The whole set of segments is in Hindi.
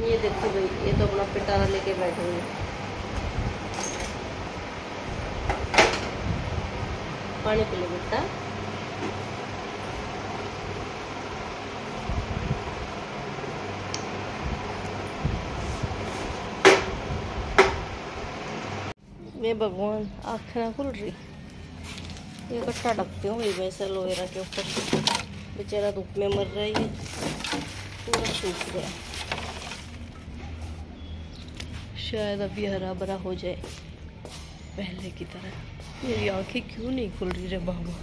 ये देखो भाई, ये तो अपना पिटारा लेके बैठे हुए। पानी पी लो बेटा। ये भगवान, आँख ना खुल रही। ये कट्टा ढकती हूँ भाई, वैसे लोहेरा के ऊपर। बेचारा धूप में मर रही है पूरा सूख गया। शायद अभी हरा भरा हो जाए पहले की तरह। मेरी आँखें क्यों नहीं खुल रही रे बाबा?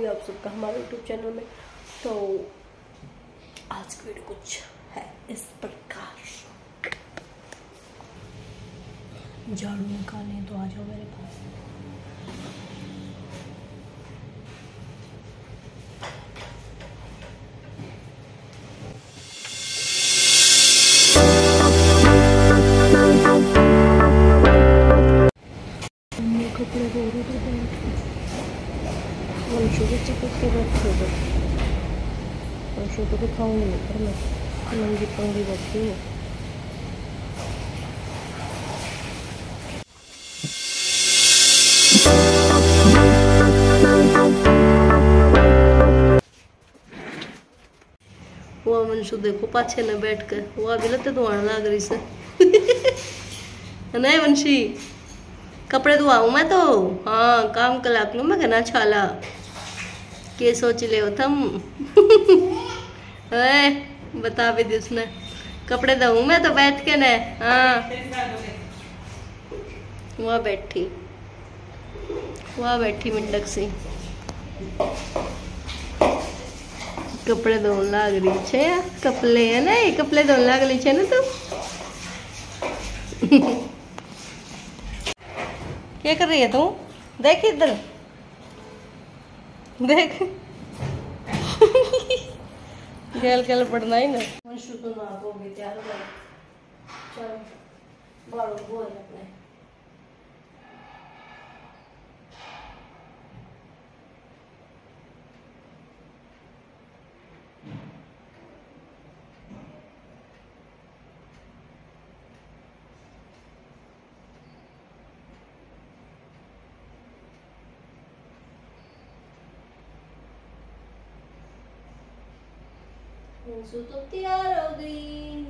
है भैया आप सबका हमारे यूट्यूब चैनल में। तो आज की वीडियो कुछ है इस प्रकार। झाड़ू निकालें तो आ जाओ मेरे पास। वंशु तो दिखाऊँगी नहीं पर मैं नंगी पंगी बैठी हूँ वो वंशु देखो पाछे ने बैठ कर वो अभी लते धोने लाग रही से नहीं वंशी कपड़े धोआऊं मैं तो हाँ काम कलाक लूँ मैं कहना छाला के सोच ले हो तुम बता भी दी उसने कपड़े धोऊं मैं तो बैठ के न? हाँ। वहाँ बैठी। वहाँ बैठी मिंडक सी। कपड़े धोने लाग रही छे कपले है ना कपड़े धोने लाग रही छे ना तू? क्या कर रही है तू? देख इधर। देख। गैल खेल पढ़ना ही ना। ना चलो बोल अपने वंशु तो तैयार हो गई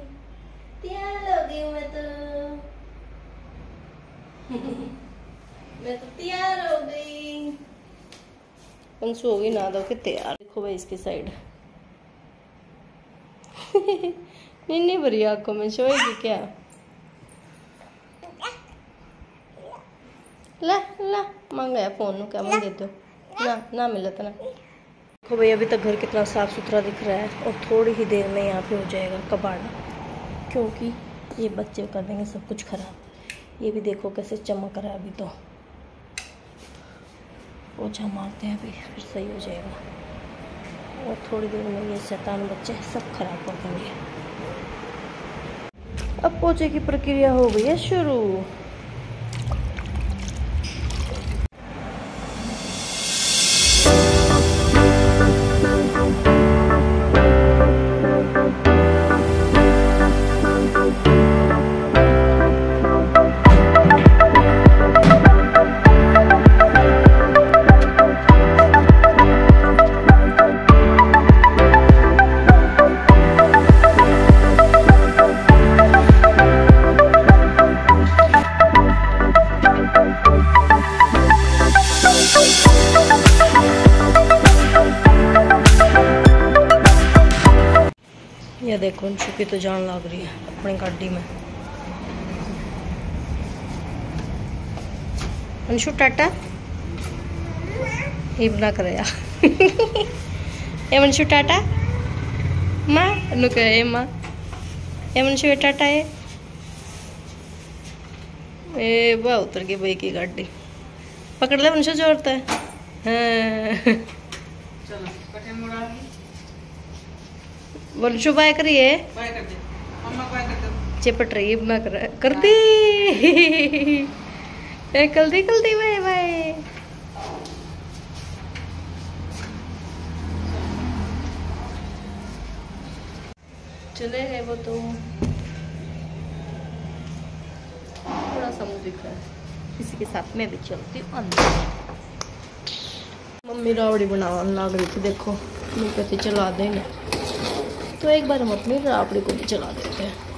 तैयार हो गई मैं तो मैं तो तैयार हो गई हो गई ना दो के तैयार देखो भाई इसकी साइड नहीं भरी आँखों में सोएगी क्या ला ला मांगा फ़ोन क्या मैं देते हो ना ना मिलत ना देखो भाई, अभी तक घर कितना साफ़ सुथरा दिख रहा है और थोड़ी ही देर में यहाँ पे हो जाएगा कबाड़ा। क्योंकि ये बच्चे कर देंगे सब कुछ खराब। ये भी देखो कैसे चमक रहा है अभी तो। पोछा मारते हैं अभी फिर सही हो जाएगा। और थोड़ी देर में ये शैतान बच्चे सब खराब कर देंगे। अब पोछे की प्रक्रिया हो गई है शुरू। देखो अंशु की तो जान लग रही है, अपनी गाड़ी में। अंशु, टाटा? ये बना कर अंशु, टाटा? माँ कहे माँ, ये अंशु टाटा है ए, वाह, उतर गई भाई की गाड़ी। पकड़ ले वंशा जोरत है। हाँ। चलो मोड़ा वंशु बाय करिए चिपट रही है कर कर दी ए कल दी कल दी बाय बाय। चले गए वो तो। थोड़ा सा मुँह दिख रहा है। इसी के साथ मैं भी चलती हूँ अंदर। मम्मी रावड़ी बनाने लग रही थी देखो मैं कहती चला देंगे। तो एक बार हम अपनी राबड़ी को भी चला देते हैं।